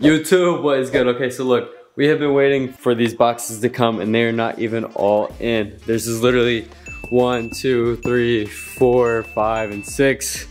YouTube, what is good? Okay, so look, we have been waiting for these boxes to come and they're not even all in. This is literally one, two, three, four, five, and six.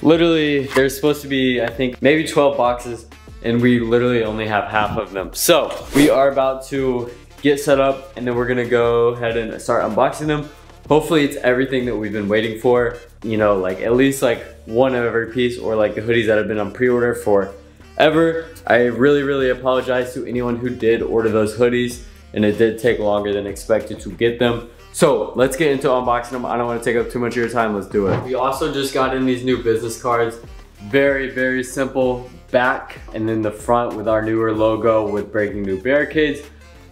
Literally, there's supposed to be, I think, maybe 12 boxes and we literally only have half of them. So we are about to get set up and then we're gonna go ahead and start unboxing them. Hopefully it's everything that we've been waiting for. You know, like at least like one of every piece or like the hoodies that have been on pre-order for ever. I really, really apologize to anyone who did order those hoodies and it did take longer than expected to get them. So let's get into unboxing them. I don't wanna take up too much of your time, let's do it. We also just got in these new business cards. Very, very simple back and then the front with our newer logo with breaking new barricades.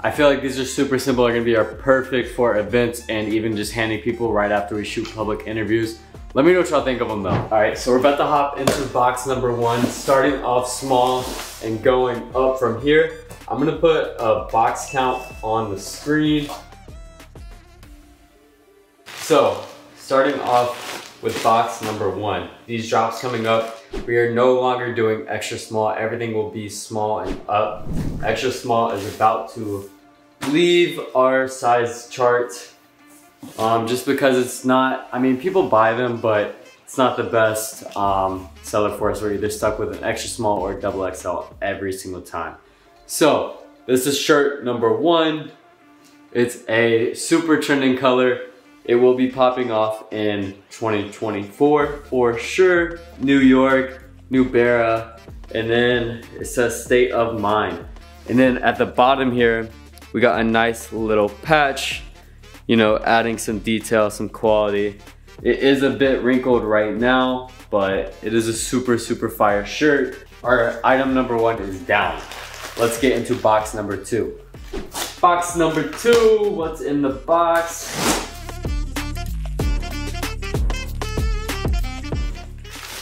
I feel like these are super simple. They're gonna be our perfect for events and even just handing people right after we shoot public interviews. Let me know what y'all think of them though. All right, so we're about to hop into box number one, starting off small and going up from here. I'm gonna put a box count on the screen. So, starting off with box number one. These drops coming up, we are no longer doing extra small. Everything will be small and up. Extra small is about to leave our size chart um, just because it's not, I mean, people buy them, but it's not the best um, seller for us. We're either stuck with an extra small or double XL every single time. So this is shirt number one. It's a super trending color. It will be popping off in 2024 for sure. New York, NewBara, and then it says state of mind. And then at the bottom here, we got a nice little patch you know, adding some detail, some quality. It is a bit wrinkled right now, but it is a super, super fire shirt. Our item number one is down. Let's get into box number two. Box number two, what's in the box?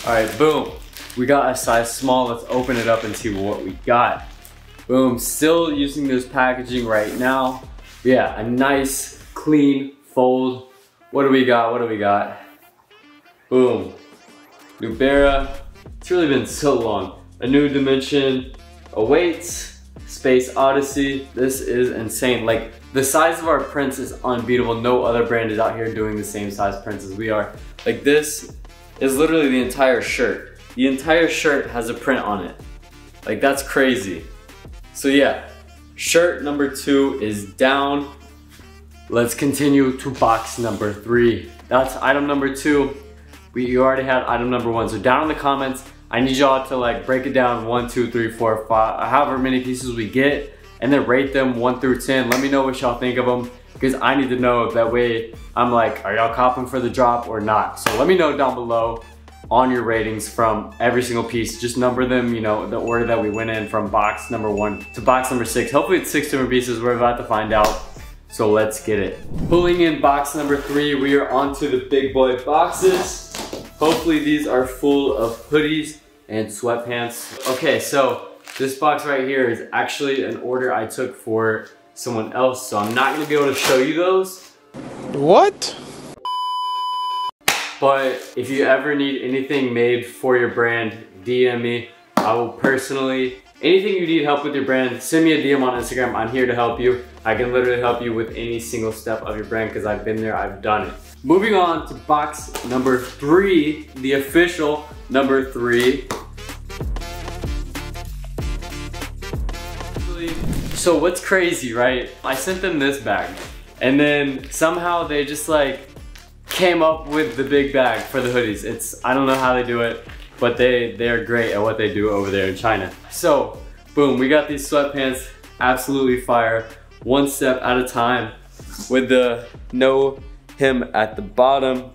All right, boom. We got a size small. Let's open it up and see what we got. Boom, still using this packaging right now. Yeah, a nice clean fold. What do we got? What do we got? Boom. NewBara. It's really been so long. A new dimension awaits. Space Odyssey. This is insane. Like the size of our prints is unbeatable. No other brand is out here doing the same size prints as we are. Like this is literally the entire shirt. The entire shirt has a print on it. Like that's crazy. So yeah, shirt number two is down. Let's continue to box number three. That's item number two. We, you already had item number one. So down in the comments, I need y'all to like break it down one, two, three, four, five, however many pieces we get, and then rate them one through 10. Let me know what y'all think of them because I need to know that way I'm like, are y'all copping for the drop or not? So let me know down below on your ratings from every single piece. Just number them, you know, the order that we went in from box number one to box number six. Hopefully it's six different pieces. We're about to find out. So let's get it. Pulling in box number three, we are onto the big boy boxes. Hopefully these are full of hoodies and sweatpants. Okay, so this box right here is actually an order I took for someone else, so I'm not gonna be able to show you those. What? But if you ever need anything made for your brand, DM me. I will personally Anything you need help with your brand, send me a DM on Instagram. I'm here to help you. I can literally help you with any single step of your brand because I've been there, I've done it. Moving on to box number three, the official number three. So what's crazy, right? I sent them this bag and then somehow they just like came up with the big bag for the hoodies. It's, I don't know how they do it but they, they're great at what they do over there in China. So, boom, we got these sweatpants, absolutely fire, one step at a time with the no hem at the bottom,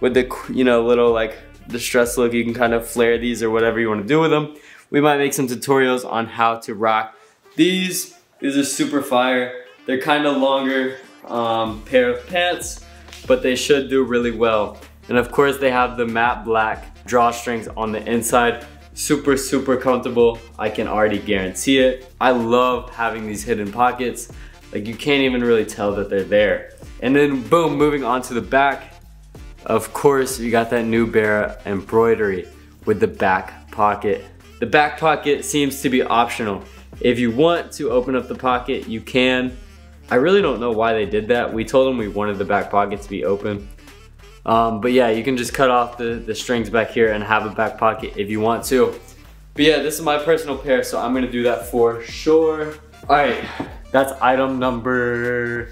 with the, you know, little like distress look, you can kind of flare these or whatever you want to do with them. We might make some tutorials on how to rock these. These are super fire. They're kind of longer um, pair of pants, but they should do really well. And of course they have the matte black drawstrings on the inside. Super, super comfortable. I can already guarantee it. I love having these hidden pockets. Like you can't even really tell that they're there. And then boom, moving on to the back. Of course, you got that NewBara embroidery with the back pocket. The back pocket seems to be optional. If you want to open up the pocket, you can. I really don't know why they did that. We told them we wanted the back pocket to be open. Um, but yeah, you can just cut off the, the strings back here and have a back pocket if you want to. But yeah, this is my personal pair, so I'm gonna do that for sure. All right, that's item number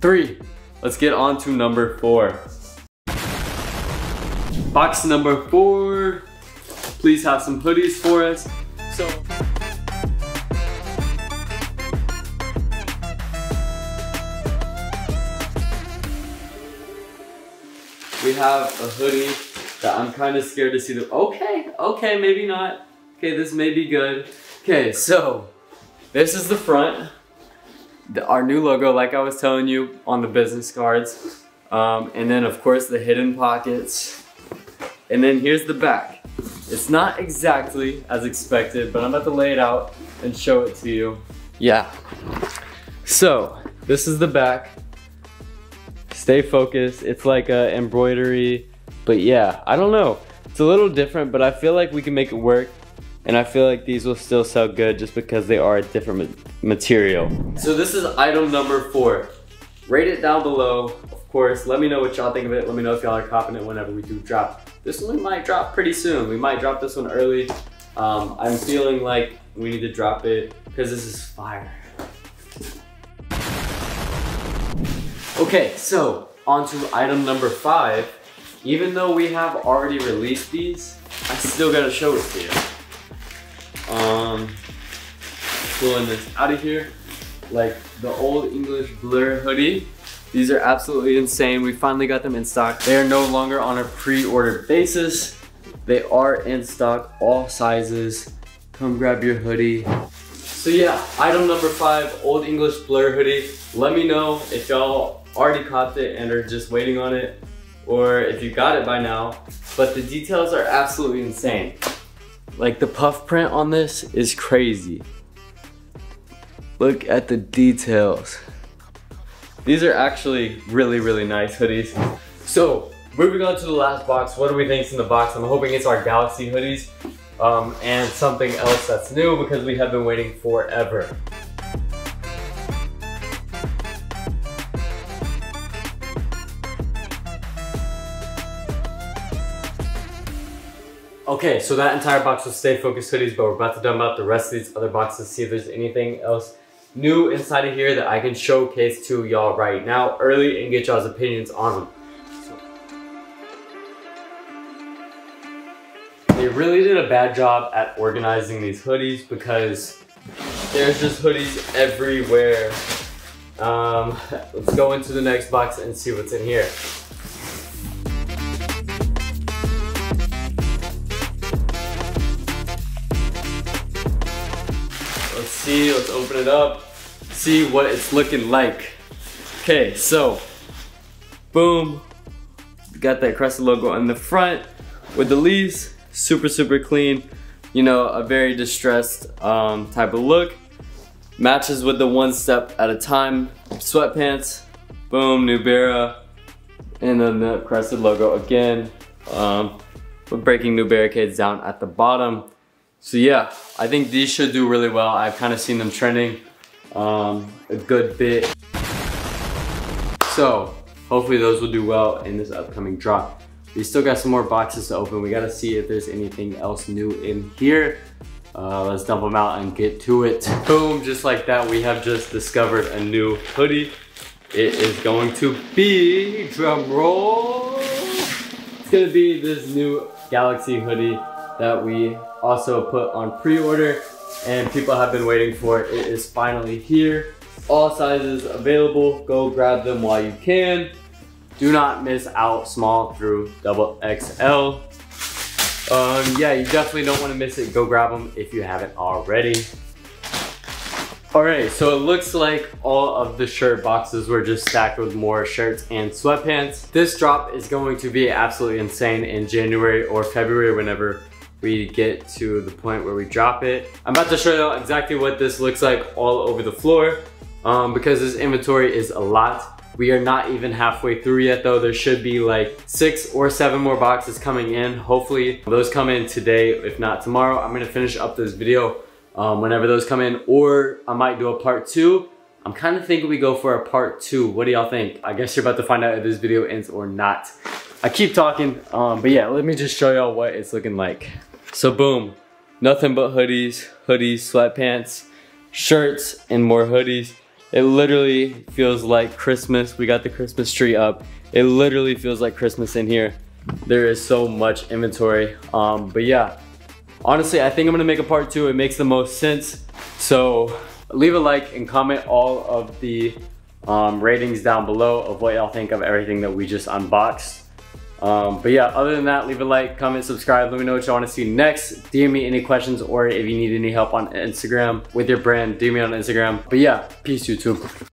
three. Let's get on to number four. Box number four. Please have some hoodies for us. So. We have a hoodie that I'm kind of scared to see the, okay, okay, maybe not. Okay, this may be good. Okay, so this is the front. The, our new logo, like I was telling you on the business cards. Um, and then of course the hidden pockets. And then here's the back. It's not exactly as expected, but I'm about to lay it out and show it to you. Yeah. So, this is the back. Stay focused. It's like a embroidery, but yeah, I don't know. It's a little different, but I feel like we can make it work. And I feel like these will still sell good just because they are a different material. So this is item number four. Rate it down below, of course. Let me know what y'all think of it. Let me know if y'all are it whenever we do drop. This one might drop pretty soon. We might drop this one early. Um, I'm feeling like we need to drop it because this is fire. Okay, so on to item number five. Even though we have already released these, I still gotta show it to you. Um, pulling this out of here, like the old English Blur hoodie. These are absolutely insane. We finally got them in stock. They are no longer on a pre-order basis. They are in stock, all sizes. Come grab your hoodie. So yeah, item number five, Old English Blur hoodie. Let me know if y'all already copped it and are just waiting on it, or if you got it by now. But the details are absolutely insane. Like the puff print on this is crazy. Look at the details. These are actually really, really nice hoodies. So, moving on to the last box, what do we think's in the box? I'm hoping it's our Galaxy hoodies um, and something else that's new because we have been waiting forever. Okay, so that entire box was Stay Focused hoodies, but we're about to dump out the rest of these other boxes, see if there's anything else new inside of here that I can showcase to y'all right now early and get y'all's opinions on them. They really did a bad job at organizing these hoodies because there's just hoodies everywhere. Um, let's go into the next box and see what's in here. Let's open it up, see what it's looking like. Okay, so, boom, got that Crested logo on the front with the leaves, super, super clean. You know, a very distressed um, type of look. Matches with the one step at a time sweatpants, boom, NewBara, and then the Crested logo again. Um, with breaking new barricades down at the bottom. So yeah, I think these should do really well. I've kind of seen them trending um, a good bit. So hopefully those will do well in this upcoming drop. We still got some more boxes to open. We gotta see if there's anything else new in here. Uh, let's dump them out and get to it. Boom, just like that, we have just discovered a new hoodie. It is going to be, drum roll, it's gonna be this new Galaxy hoodie that we also put on pre-order and people have been waiting for it. Is finally here. All sizes available. Go grab them while you can. Do not miss out small through double XL. Um, yeah, you definitely don't want to miss it. Go grab them if you haven't already. Alright, so it looks like all of the shirt boxes were just stacked with more shirts and sweatpants. This drop is going to be absolutely insane in January or February whenever we get to the point where we drop it. I'm about to show y'all exactly what this looks like all over the floor um, because this inventory is a lot. We are not even halfway through yet though. There should be like six or seven more boxes coming in. Hopefully those come in today, if not tomorrow. I'm gonna finish up this video um, whenever those come in or I might do a part two. I'm kind of thinking we go for a part two. What do y'all think? I guess you're about to find out if this video ends or not. I keep talking, um, but yeah, let me just show y'all what it's looking like. So boom, nothing but hoodies, hoodies, sweatpants, shirts, and more hoodies. It literally feels like Christmas. We got the Christmas tree up. It literally feels like Christmas in here. There is so much inventory. Um, but yeah, honestly, I think I'm gonna make a part two. It makes the most sense. So leave a like and comment all of the um, ratings down below of what y'all think of everything that we just unboxed. Um, but yeah, other than that, leave a like, comment, subscribe. Let me know what you want to see next. DM me any questions or if you need any help on Instagram with your brand, DM me on Instagram. But yeah, peace YouTube.